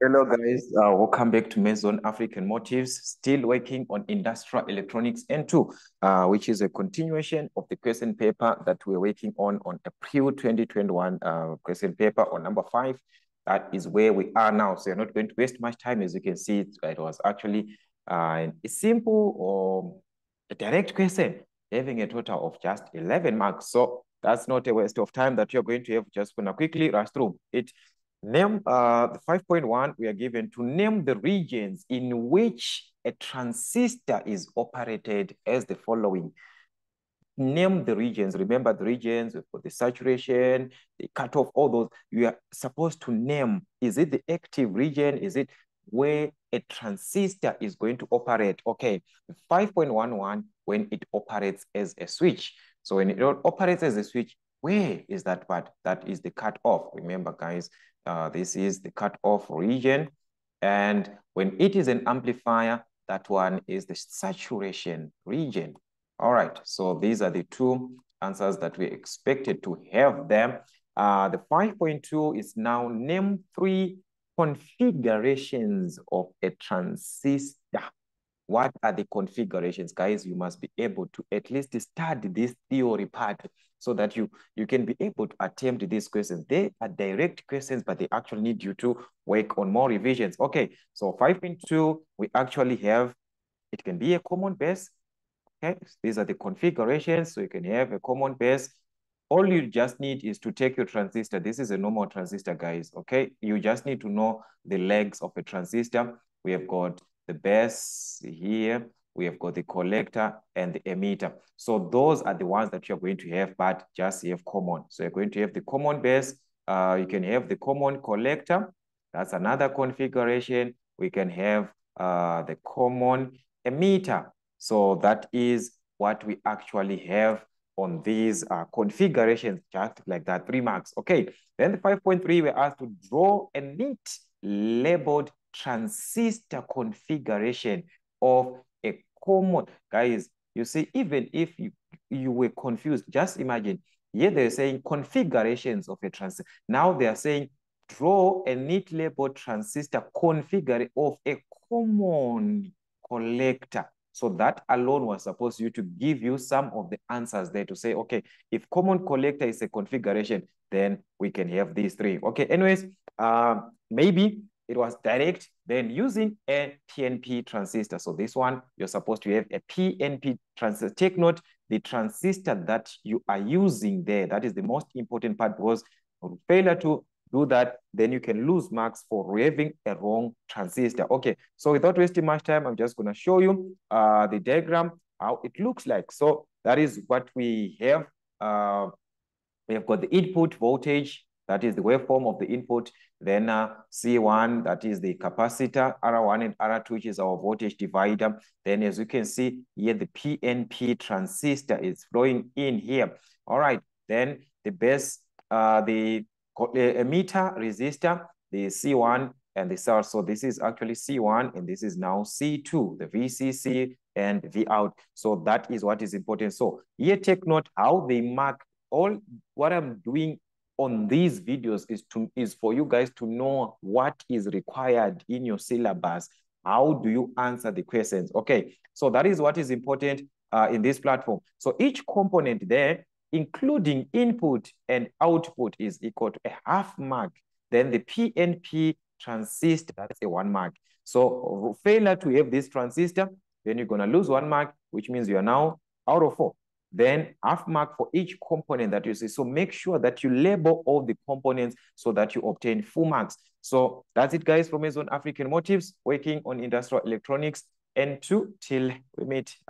Hello guys, uh, welcome back to Maths Zone African Motives, still working on Industrial Electronics N2, uh, which is a continuation of the question paper that we're working on on April 2021 uh, question paper on number five. That is where we are now. So you're not going to waste much time. As you can see, it, was actually uh, a simple or a direct question having a total of just 11 marks. So that's not a waste of time that you're going to have. Just gonna quickly rush through it. Name uh, the 5.1, we are given to name the regions in which a transistor is operated as the following. Name the regions. Remember the regions for the saturation, the cutoff, all those. You are supposed to name. Is it the active region? Is it where a transistor is going to operate? Okay, 5.11, when it operates as a switch. So when it operates as a switch, where is that part? That is the cutoff. Remember, guys, uh, this is the cutoff region. And when it is an amplifier, that one is the saturation region. All right, so these are the two answers that we expected to have them. Uh, the 5.2 is now name three configurations of a transistor. What are the configurations? Guys, you must be able to at least study this theory part so that you, you can be able to attempt these questions. They are direct questions, but they actually need you to work on more revisions. Okay, so 5.2, we actually have, it can be a common base. Okay, these are the configurations. So you can have a common base. All you just need is to take your transistor. This is a normal transistor, guys. Okay, you just need to know the legs of a transistor. We have got the base here, we have got the collector and the emitter. So those are the ones that you're going to have, but just have common. So you're going to have the common base. Uh, you can have the common collector. That's another configuration. We can have uh, the common emitter. So that is what we actually have on these uh, configurations, just like that, three marks. Okay, then the 5.3, we're asked to draw a neat labeled transistor configuration of a common, guys, you see, even if you, you were confused, just imagine, here they're saying configurations of a transistor. Now they are saying draw a neat label transistor configure of a common collector. So that alone was supposed you to give you some of the answers there to say, okay, if common collector is a configuration, then we can have these three. Okay, anyways, uh, maybe it was direct, then using a PNP transistor. So this one, you're supposed to have a PNP transistor. Take note, the transistor that you are using there, that is the most important part because failure to do that, then you can lose marks for having a wrong transistor. Okay, so without wasting much time, I'm just gonna show you uh, the diagram, how it looks like. So that is what we have. Uh, we have got the input voltage, that is the waveform of the input. Then uh, C1, that is the capacitor, R1 and R2, which is our voltage divider. Then as you can see here, the PNP transistor is flowing in here. All right, then the base, uh, the emitter resistor, the C1 and the source. So this is actually C1 and this is now C2, the VCC and V out. So that is what is important. So here take note how they mark all what I'm doing on these videos is to is for you guys to know what is required in your syllabus. How do you answer the questions? Okay, so that is what is important uh, in this platform. So each component there, including input and output, is equal to a half mark. Then the PNP transistor, that's a one mark. So failure to have this transistor, then you're going to lose one mark, which means you are now out of four then half mark for each component that you see. So make sure that you label all the components so that you obtain full marks. So that's it, guys, from Maths Zone African Motives, working on industrial electronics. N2, till we meet again.